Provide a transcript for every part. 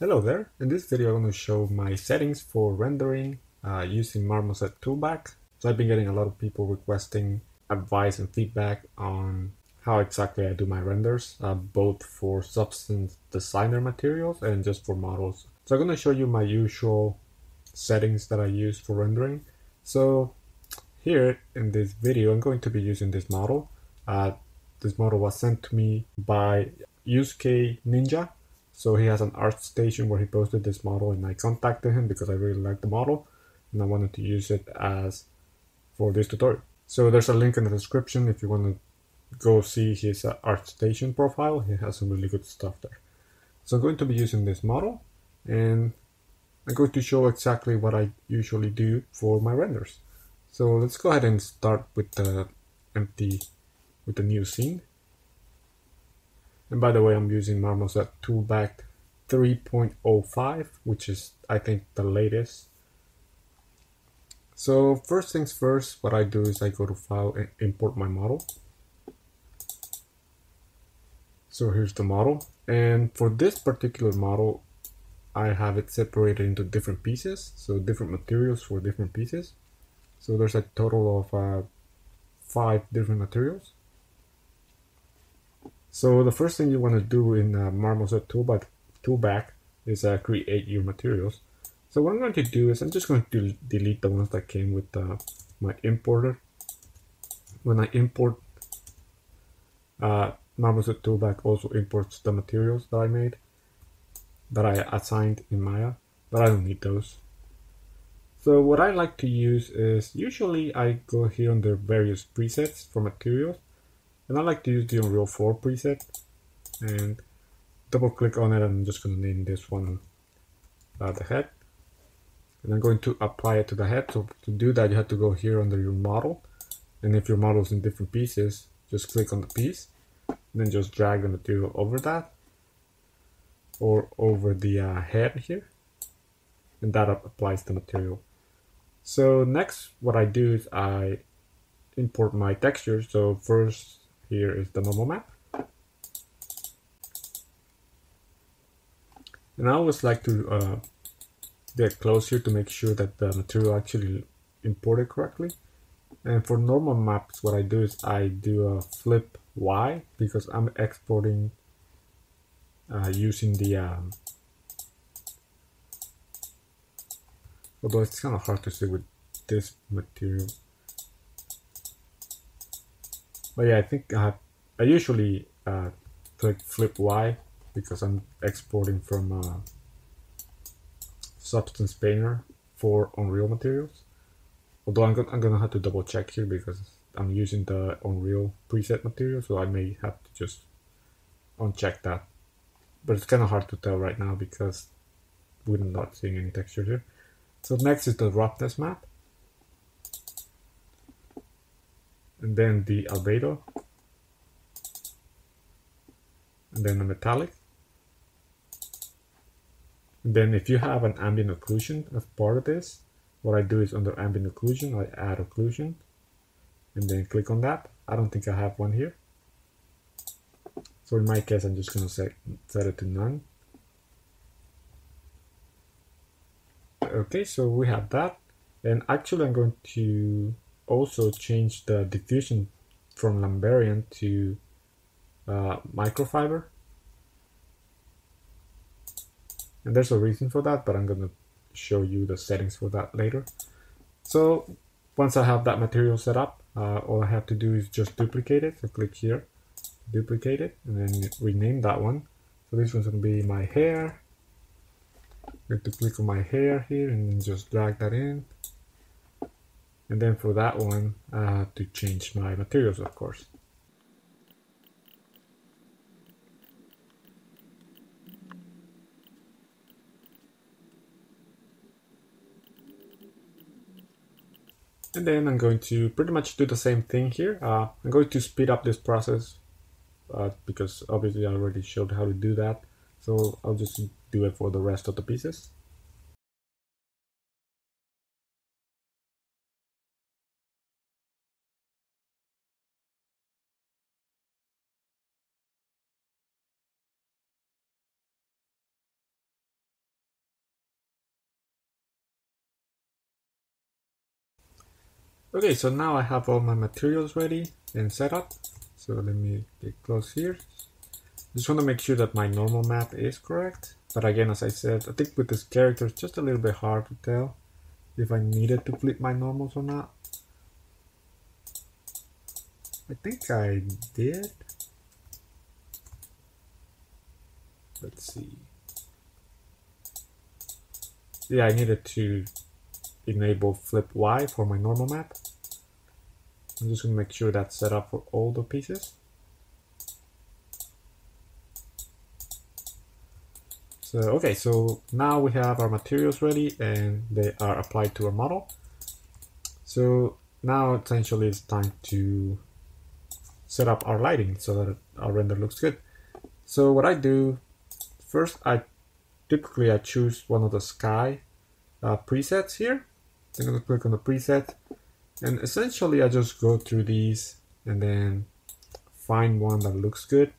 Hello there, in this video I'm going to show my settings for rendering uh, using Marmoset Toolbag. So I've been getting a lot of people requesting advice and feedback on how exactly I do my renders, uh, both for Substance Designer materials and just for models. So I'm going to show you my usual settings that I use for rendering. So here in this video I'm going to be using this model. Uh, this model was sent to me by Yusuke Ninja so he has an ArtStation where he posted this model and I contacted him because I really liked the model and I wanted to use it as for this tutorial. So there's a link in the description if you want to go see his uh, ArtStation profile. He has some really good stuff there. So I'm going to be using this model and I'm going to show exactly what I usually do for my renders. So let's go ahead and start with the empty, with the new scene. And by the way, I'm using Marmoset Toolbag 3.05, which is, I think, the latest. So first things first, what I do is I go to File and import my model. So here's the model. And for this particular model, I have it separated into different pieces. So different materials for different pieces. So there's a total of uh, five different materials. So the first thing you want to do in uh, Marmoset Toolbag, Toolbag is uh, create your materials. So what I'm going to do is I'm just going to delete the ones that came with uh, my importer. When I import, uh, Marmoset Toolbag also imports the materials that I made, that I assigned in Maya, but I don't need those. So what I like to use is usually I go here under various presets for materials and I like to use the Unreal 4 preset and double click on it. I'm just going to name this one uh, the head. And I'm going to apply it to the head. So to do that, you have to go here under your model. And if your model is in different pieces, just click on the piece. And then just drag the material over that. Or over the uh, head here. And that applies the material. So next, what I do is I import my texture. So first here is the normal map. And I always like to uh, get closer to make sure that the material actually imported correctly. And for normal maps, what I do is I do a flip Y because I'm exporting uh, using the um, although it's kind of hard to see with this material but yeah, I think I, I usually uh, click flip Y because I'm exporting from uh, Substance Painter for Unreal materials. Although I'm, go I'm gonna have to double check here because I'm using the Unreal preset material, so I may have to just uncheck that. But it's kind of hard to tell right now because we're not seeing any texture here. So next is the roughness map. And then the albedo, and then the metallic. And then if you have an ambient occlusion as part of this, what I do is under ambient occlusion, I add occlusion, and then click on that. I don't think I have one here. So in my case, I'm just going to set, set it to none. Okay, so we have that. And actually, I'm going to also change the diffusion from Lambertian to uh, microfiber. And there's a reason for that, but I'm going to show you the settings for that later. So once I have that material set up, uh, all I have to do is just duplicate it. So click here, duplicate it, and then rename that one. So this one's going to be my hair. I'm going to click on my hair here and then just drag that in. And then for that one, I have to change my materials, of course. And then I'm going to pretty much do the same thing here. Uh, I'm going to speed up this process uh, because obviously I already showed how to do that. So I'll just do it for the rest of the pieces. Okay, so now I have all my materials ready and set up. So let me get close here. Just want to make sure that my normal map is correct. But again, as I said, I think with this character, it's just a little bit hard to tell if I needed to flip my normals or not. I think I did. Let's see. Yeah, I needed to enable flip Y for my normal map. I'm just going to make sure that's set up for all the pieces. So, okay, so now we have our materials ready and they are applied to our model. So now essentially it's time to set up our lighting so that our render looks good. So what I do, first I typically I choose one of the sky uh, presets here. I'm gonna click on the preset and essentially I just go through these and then find one that looks good.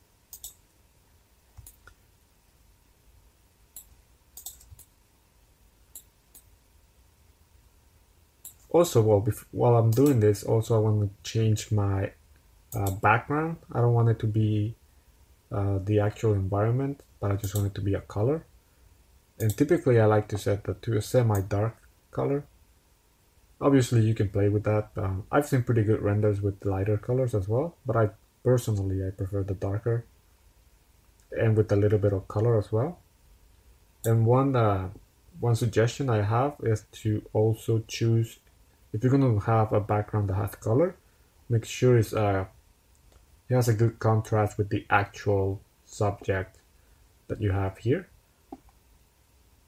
Also, well, while I'm doing this, also I want to change my uh, background. I don't want it to be uh, the actual environment, but I just want it to be a color. And typically I like to set that to a semi-dark color. Obviously you can play with that. Um, I've seen pretty good renders with lighter colors as well, but I personally I prefer the darker and with a little bit of color as well. And one uh, one suggestion I have is to also choose if you're going to have a background that has color, make sure it's uh, it has a good contrast with the actual subject that you have here.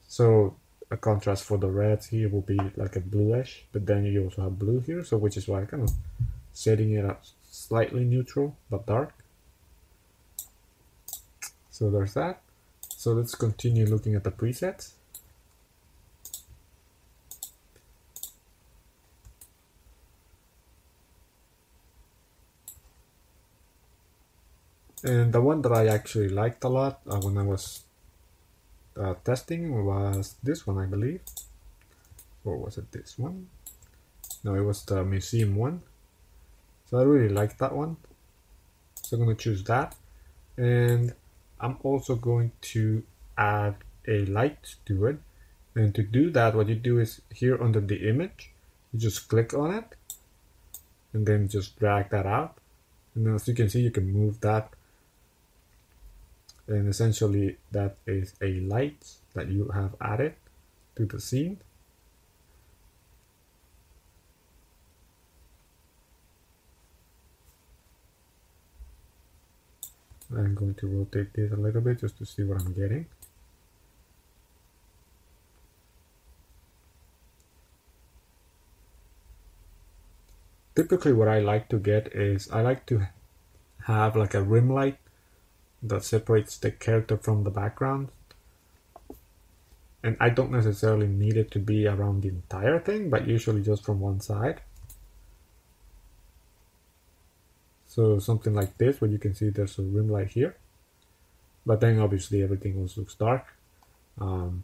So a contrast for the red here will be like a bluish, but then you also have blue here, so which is why I kind of setting it up slightly neutral but dark. So there's that. So let's continue looking at the presets. And the one that I actually liked a lot uh, when I was uh, testing was this one, I believe. Or was it this one? No, it was the museum one. So I really like that one. So I'm going to choose that. And I'm also going to add a light to it. And to do that, what you do is here under the image, you just click on it and then just drag that out. And as you can see, you can move that and essentially that is a light that you have added to the scene. I'm going to rotate this a little bit just to see what I'm getting. Typically what I like to get is I like to have like a rim light that separates the character from the background. And I don't necessarily need it to be around the entire thing, but usually just from one side. So something like this, where you can see there's a rim light here. But then obviously everything else looks dark. Um,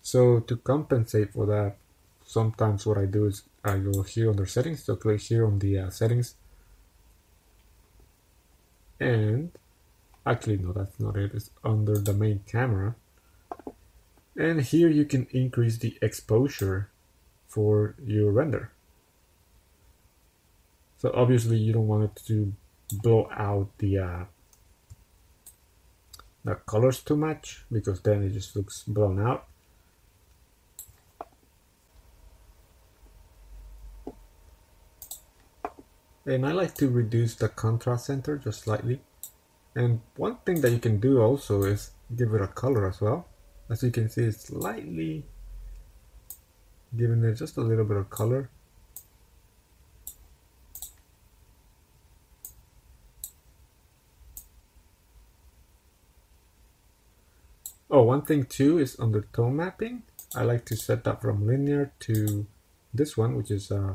so to compensate for that, sometimes what I do is I go here under settings, so click here on the uh, settings. And Actually, no, that's not it. It's under the main camera. And here you can increase the exposure for your render. So obviously you don't want it to blow out the uh, the colors too much because then it just looks blown out. And I like to reduce the contrast center just slightly. And one thing that you can do also is give it a color as well. As you can see, it's slightly giving it just a little bit of color. Oh, one thing too is under tone mapping. I like to set that from linear to this one, which is uh,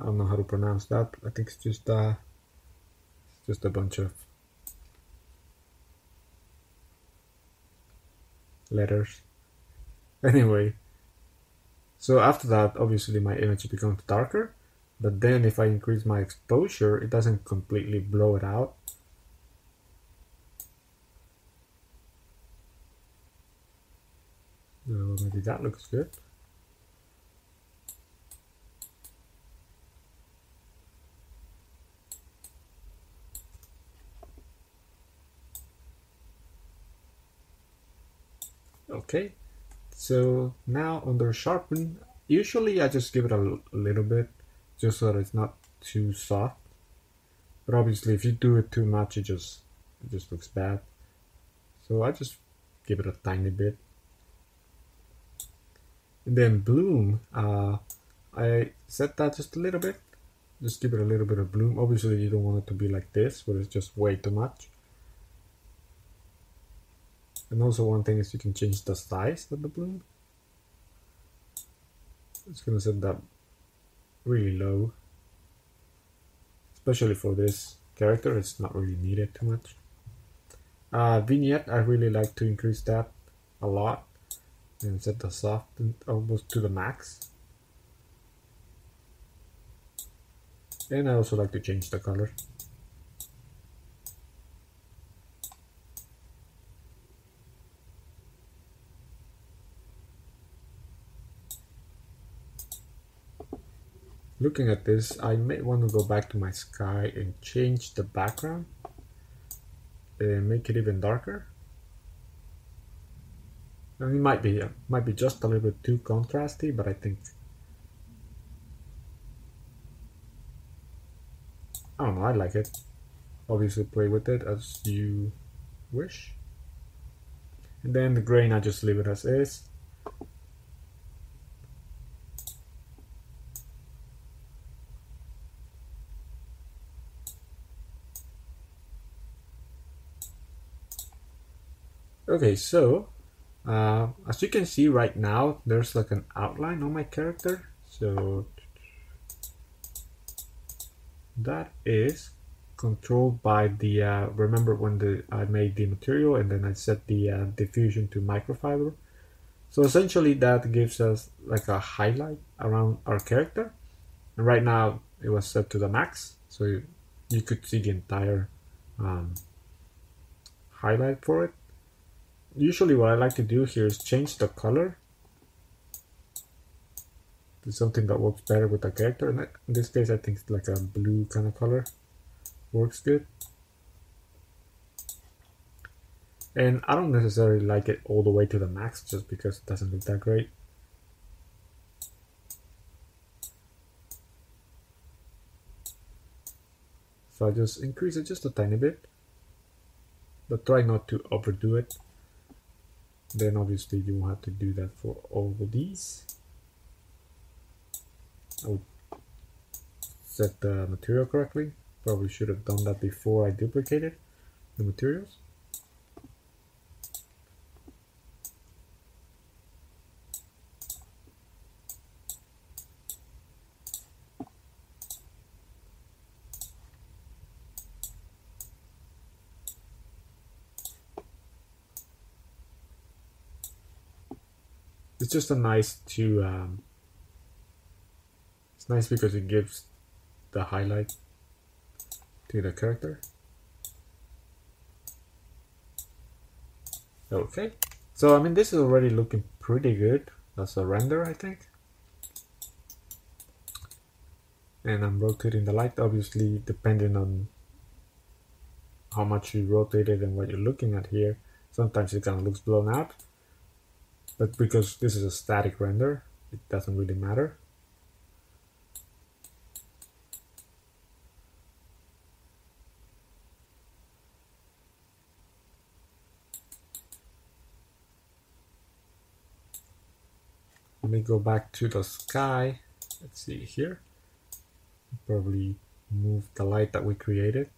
I don't know how to pronounce that. I think it's just uh, just a bunch of letters. Anyway, So after that, obviously my image becomes darker, but then if I increase my exposure, it doesn't completely blow it out. Maybe that looks good. Okay, so now under sharpen, usually I just give it a little bit just so that it's not too soft. But obviously if you do it too much, it just, it just looks bad. So I just give it a tiny bit. And then bloom, uh, I set that just a little bit. Just give it a little bit of bloom. Obviously you don't want it to be like this, where it's just way too much. And also one thing is you can change the size of the bloom. It's gonna set that really low. Especially for this character, it's not really needed too much. Uh, vignette, I really like to increase that a lot and set the soft almost to the max. And I also like to change the color. Looking at this, I may want to go back to my sky and change the background and make it even darker. And it might be uh, might be just a little bit too contrasty, but I think I don't know, I like it. Obviously play with it as you wish. And then the grain I just leave it as is. Okay, so uh, as you can see right now, there's like an outline on my character. So that is controlled by the, uh, remember when the, I made the material and then I set the uh, diffusion to microfiber. So essentially that gives us like a highlight around our character. And right now it was set to the max. So you, you could see the entire um, highlight for it usually what I like to do here is change the color to something that works better with the character. In this case, I think it's like a blue kind of color works good. And I don't necessarily like it all the way to the max just because it doesn't look that great. So I just increase it just a tiny bit, but try not to overdo it then obviously you will have to do that for all of these. I'll set the material correctly. Probably should have done that before I duplicated the materials it's just a nice to um, it's nice because it gives the highlight to the character. Okay. So I mean this is already looking pretty good as a render I think. And I'm rotating the light obviously depending on how much you rotate it and what you're looking at here. Sometimes it kind of looks blown out but because this is a static render, it doesn't really matter. Let me go back to the sky. Let's see here. Probably move the light that we created.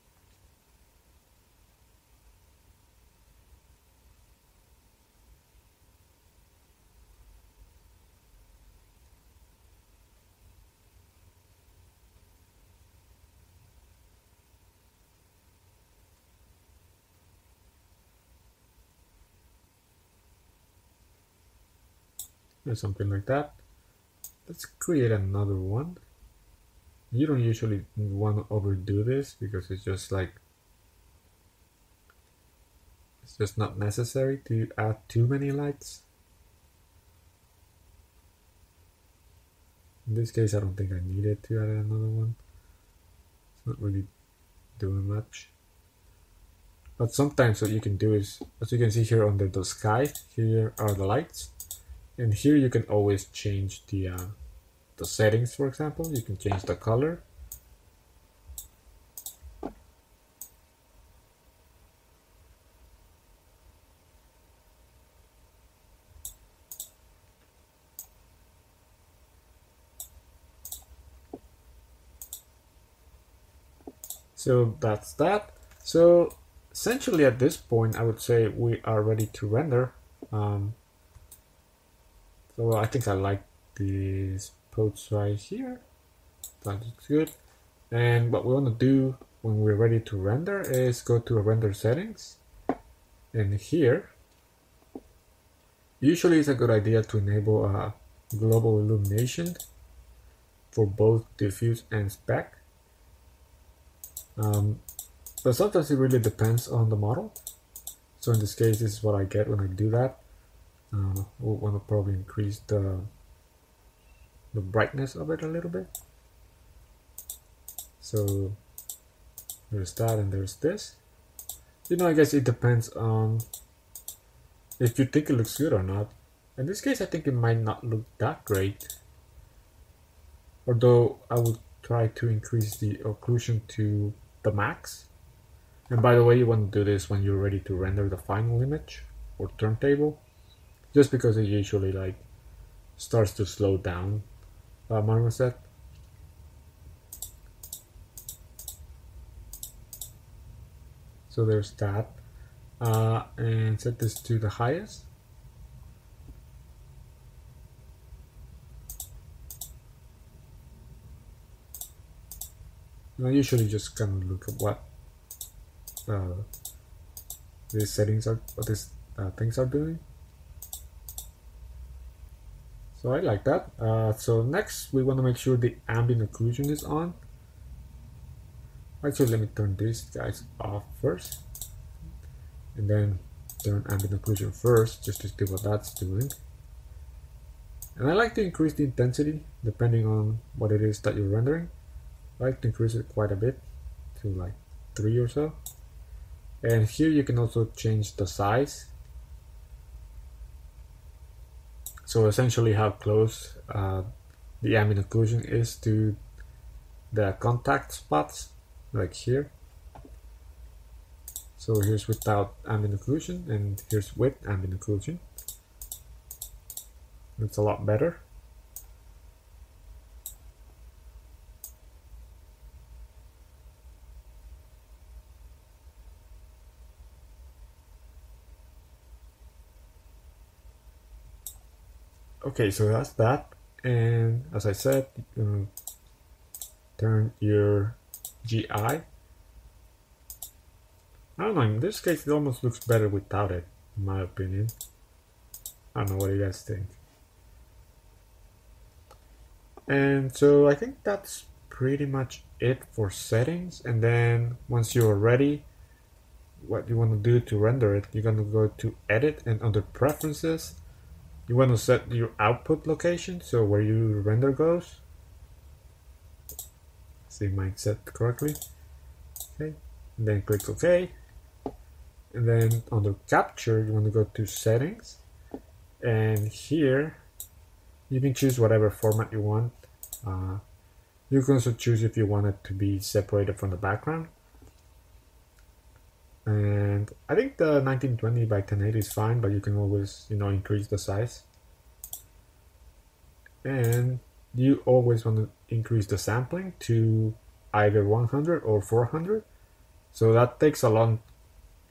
Or something like that let's create another one. You don't usually want to overdo this because it's just like it's just not necessary to add too many lights. In this case, I don't think I needed to add another one. It's not really doing much. But sometimes what you can do is, as you can see here under the sky, here are the lights. And here you can always change the, uh, the settings, for example. You can change the color. So that's that. So essentially at this point, I would say we are ready to render. Um, so I think I like these posts right here. That looks good. And what we want to do when we're ready to render is go to render settings. And here, usually it's a good idea to enable a global illumination for both diffuse and spec. Um, but sometimes it really depends on the model. So in this case, this is what I get when I do that. Uh, we'll want to probably increase the the brightness of it a little bit. So there's that and there's this. You know, I guess it depends on if you think it looks good or not. In this case, I think it might not look that great. Although I would try to increase the occlusion to the max. And by the way, you want to do this when you're ready to render the final image or turntable, just because it usually like starts to slow down uh, marmoset. So there's that. Uh, and set this to the highest. I usually just kind of look at what uh, these settings are, what these uh, things are doing. So I like that. Uh, so next we want to make sure the ambient occlusion is on. Actually, let me turn these guys off first. And then turn ambient occlusion first, just to see what that's doing. And I like to increase the intensity depending on what it is that you're rendering. I like to increase it quite a bit to like 3 or so. And here you can also change the size. So essentially how close uh, the ambient occlusion is to the contact spots, like here. So here's without ambient occlusion and here's with ambient occlusion. It's a lot better. Okay, so that's that. And as I said, uh, turn your GI. I don't know, in this case it almost looks better without it, in my opinion. I don't know what you guys think. And so I think that's pretty much it for settings. And then once you're ready, what you want to do to render it, you're going to go to edit and under preferences, you want to set your output location, so where your render goes. See might set correctly. Okay, and then click OK. And then under capture, you want to go to settings. And here, you can choose whatever format you want. Uh, you can also choose if you want it to be separated from the background. And I think the 1920 by 1080 is fine, but you can always, you know, increase the size. And you always want to increase the sampling to either 100 or 400. So that takes a long,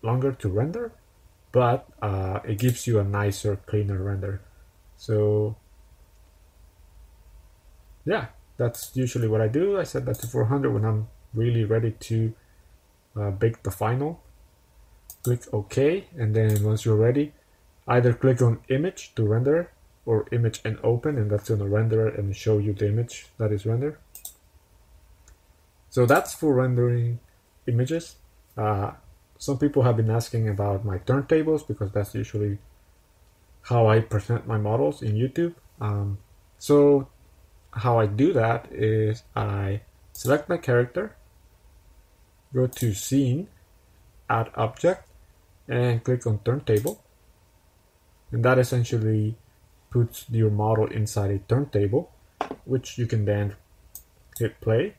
longer to render, but uh, it gives you a nicer, cleaner render. So yeah, that's usually what I do. I set that to 400 when I'm really ready to uh, bake the final click OK and then once you're ready either click on image to render or image and open and that's going to render and show you the image that is rendered. So that's for rendering images. Uh, some people have been asking about my turntables because that's usually how I present my models in YouTube. Um, so how I do that is I select my character, go to scene, add object, and click on turntable. And that essentially puts your model inside a turntable, which you can then hit play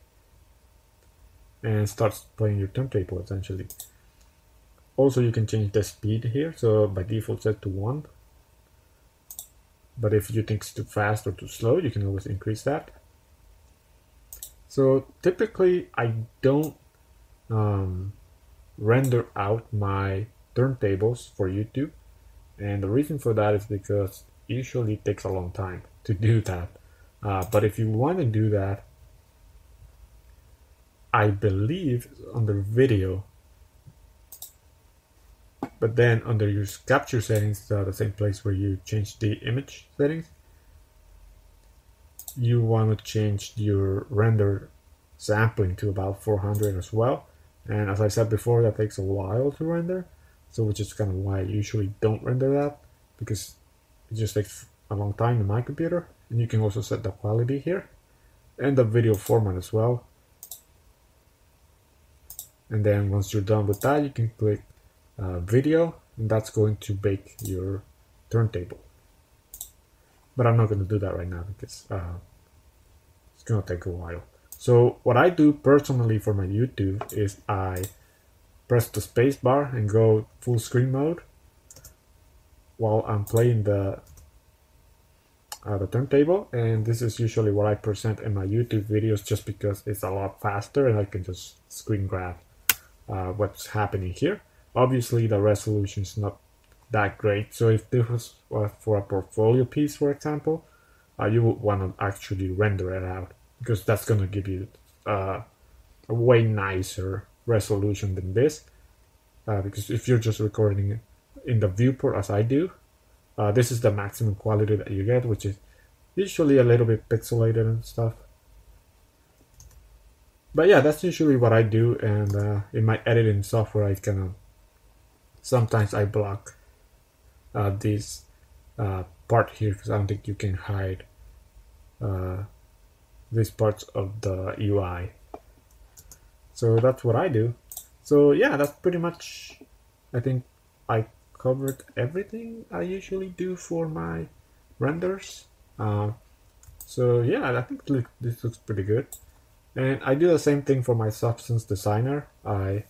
and starts playing your turntable essentially. Also, you can change the speed here. So by default set to 1. But if you think it's too fast or too slow, you can always increase that. So typically, I don't um, render out my turntables for YouTube. And the reason for that is because usually it takes a long time to do that. Uh, but if you want to do that, I believe under video, but then under your capture settings, uh, the same place where you change the image settings, you want to change your render sampling to about 400 as well. And as I said before, that takes a while to render. So which is kind of why I usually don't render that because it just takes a long time in my computer. And you can also set the quality here and the video format as well. And then once you're done with that, you can click uh, video and that's going to bake your turntable. But I'm not going to do that right now because uh, it's going to take a while. So what I do personally for my YouTube is I press the space bar and go full screen mode while I'm playing the uh, the turntable and this is usually what I present in my YouTube videos just because it's a lot faster and I can just screen grab uh, what's happening here. Obviously the resolution is not that great so if this was uh, for a portfolio piece for example uh, you would want to actually render it out because that's going to give you uh, a way nicer resolution than this uh, because if you're just recording in the viewport as I do uh, this is the maximum quality that you get which is usually a little bit pixelated and stuff. But yeah that's usually what I do and uh, in my editing software I kind of sometimes I block uh, this uh, part here because I don't think you can hide uh, these parts of the UI so that's what I do so yeah, that's pretty much, I think I covered everything I usually do for my renders. Uh, so yeah, I think this looks pretty good. And I do the same thing for my Substance Designer. I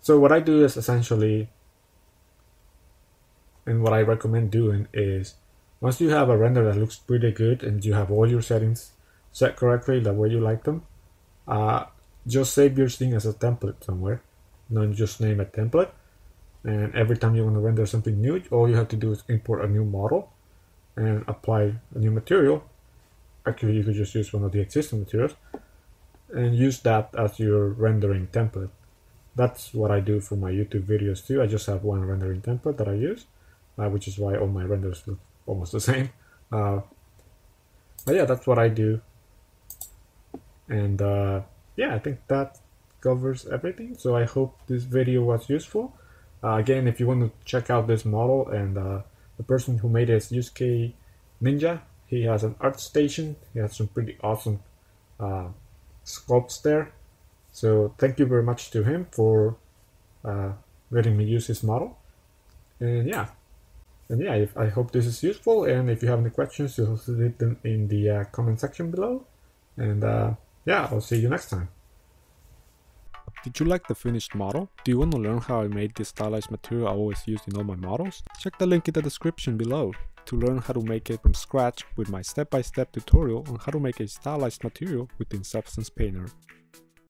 So what I do is essentially, and what I recommend doing is, once you have a render that looks pretty good and you have all your settings set correctly the way you like them, uh, just save your thing as a template somewhere. Then just name a template. And every time you want to render something new, all you have to do is import a new model and apply a new material. Actually, you could just use one of the existing materials and use that as your rendering template. That's what I do for my YouTube videos too. I just have one rendering template that I use, uh, which is why all my renders look almost the same. Uh, but yeah, that's what I do. And uh, yeah, I think that covers everything. So I hope this video was useful. Uh, again, if you want to check out this model and uh, the person who made it is Yusuke Ninja, he has an ArtStation. He has some pretty awesome uh, sculpts there. So thank you very much to him for uh, letting me use his model. And yeah, and yeah, if, I hope this is useful. And if you have any questions, you'll leave them in the uh, comment section below. And uh, yeah, I'll see you next time. Did you like the finished model? Do you want to learn how I made this stylized material I always use in all my models? Check the link in the description below to learn how to make it from scratch with my step-by-step -step tutorial on how to make a stylized material within Substance Painter.